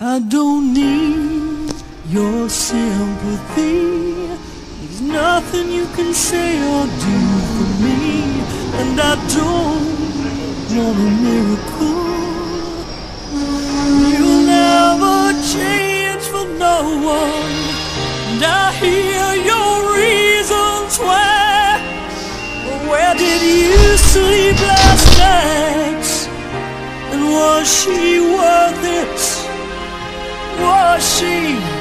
I don't need your sympathy. There's nothing you can say or do for me. And I don't want a miracle. You'll never change for no one. And I hear your reasons why. But where did you sleep last night? And was she worth it? 多幸。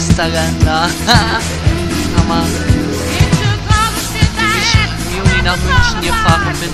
Instagram'da Ama Jungen auf München gefahren bin.